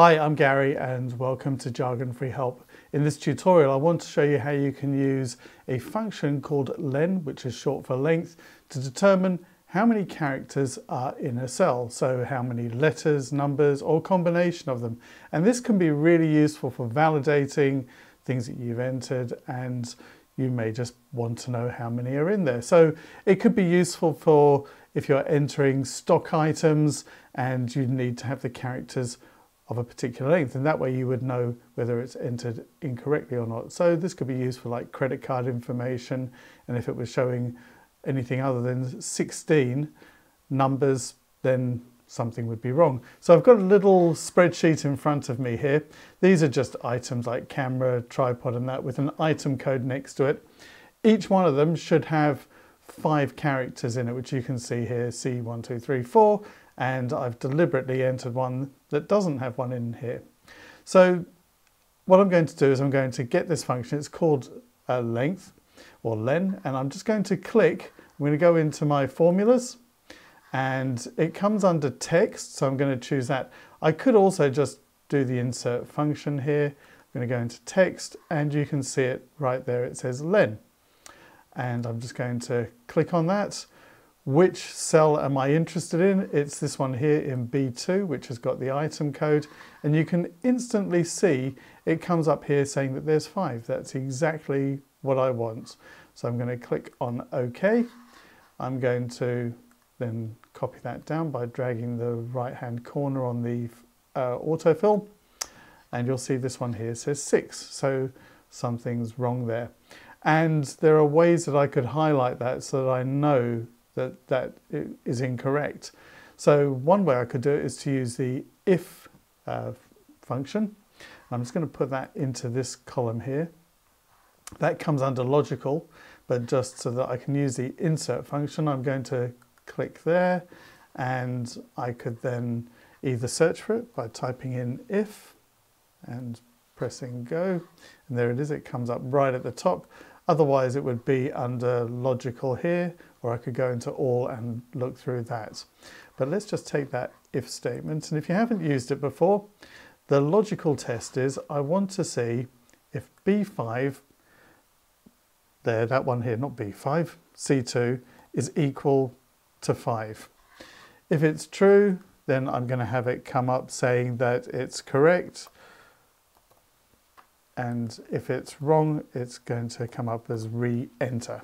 Hi, I'm Gary and welcome to Jargon Free Help. In this tutorial I want to show you how you can use a function called len, which is short for length, to determine how many characters are in a cell. So how many letters, numbers or combination of them. And this can be really useful for validating things that you've entered and you may just want to know how many are in there. So it could be useful for if you're entering stock items and you need to have the characters of a particular length and that way you would know whether it's entered incorrectly or not. So this could be used for like credit card information and if it was showing anything other than 16 numbers then something would be wrong. So I've got a little spreadsheet in front of me here. These are just items like camera, tripod and that with an item code next to it. Each one of them should have five characters in it, which you can see here, C1234, and I've deliberately entered one that doesn't have one in here. So what I'm going to do is I'm going to get this function, it's called uh, length or len, and I'm just going to click, I'm going to go into my formulas and it comes under text, so I'm going to choose that. I could also just do the insert function here. I'm going to go into text and you can see it right there, it says len. And I'm just going to click on that which cell am I interested in? It's this one here in B2, which has got the item code. And you can instantly see it comes up here saying that there's five. That's exactly what I want. So I'm going to click on OK. I'm going to then copy that down by dragging the right hand corner on the uh, autofill. And you'll see this one here says six. So something's wrong there. And there are ways that I could highlight that so that I know that that is incorrect. So one way I could do it is to use the if uh, function. I'm just going to put that into this column here. That comes under logical, but just so that I can use the insert function, I'm going to click there and I could then either search for it by typing in if and pressing go and there it is it comes up right at the top otherwise it would be under logical here or I could go into all and look through that. But let's just take that if statement. And if you haven't used it before, the logical test is I want to see if B5, there, that one here, not B5, C2, is equal to 5. If it's true, then I'm going to have it come up saying that it's correct. And if it's wrong, it's going to come up as re-enter.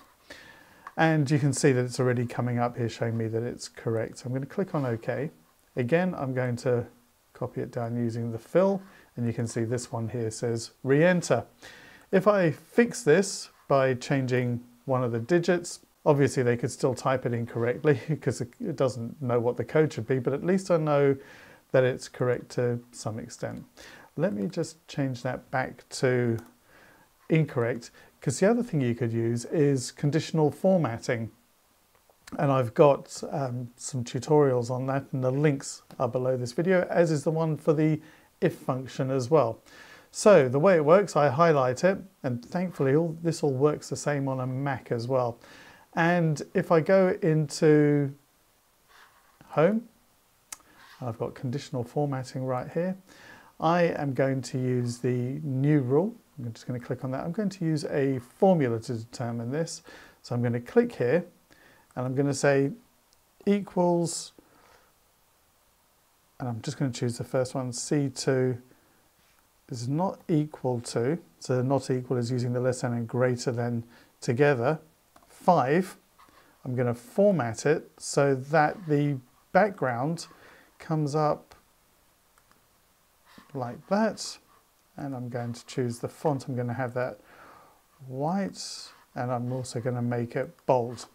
And you can see that it's already coming up here showing me that it's correct. So I'm going to click on OK. Again, I'm going to copy it down using the fill and you can see this one here says re-enter. If I fix this by changing one of the digits, obviously they could still type it incorrectly because it doesn't know what the code should be, but at least I know that it's correct to some extent. Let me just change that back to incorrect because the other thing you could use is conditional formatting. And I've got um, some tutorials on that and the links are below this video, as is the one for the if function as well. So the way it works, I highlight it, and thankfully all, this all works the same on a Mac as well. And if I go into Home, I've got conditional formatting right here, I am going to use the new rule, I'm just going to click on that. I'm going to use a formula to determine this. So I'm going to click here and I'm going to say equals, and I'm just going to choose the first one, C2 is not equal to, so not equal is using the less than and greater than together, 5. I'm going to format it so that the background comes up like that and I'm going to choose the font. I'm going to have that white and I'm also going to make it bold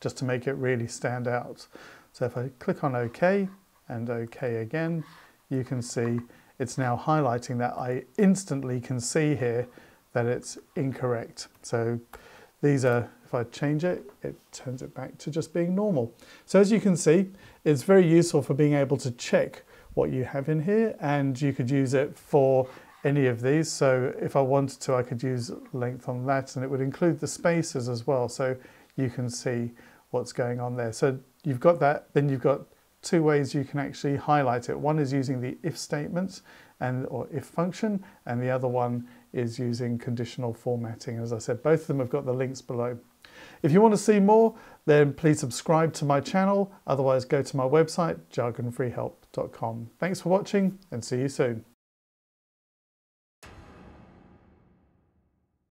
just to make it really stand out. So if I click on OK and OK again, you can see it's now highlighting that I instantly can see here that it's incorrect. So these are, if I change it, it turns it back to just being normal. So as you can see, it's very useful for being able to check what you have in here and you could use it for any of these. So if I wanted to, I could use length on that and it would include the spaces as well. So you can see what's going on there. So you've got that, then you've got two ways you can actually highlight it. One is using the if statements and or if function, and the other one is using conditional formatting. As I said, both of them have got the links below. If you want to see more, then please subscribe to my channel. Otherwise, go to my website, jargonfreehelp.com. Thanks for watching and see you soon.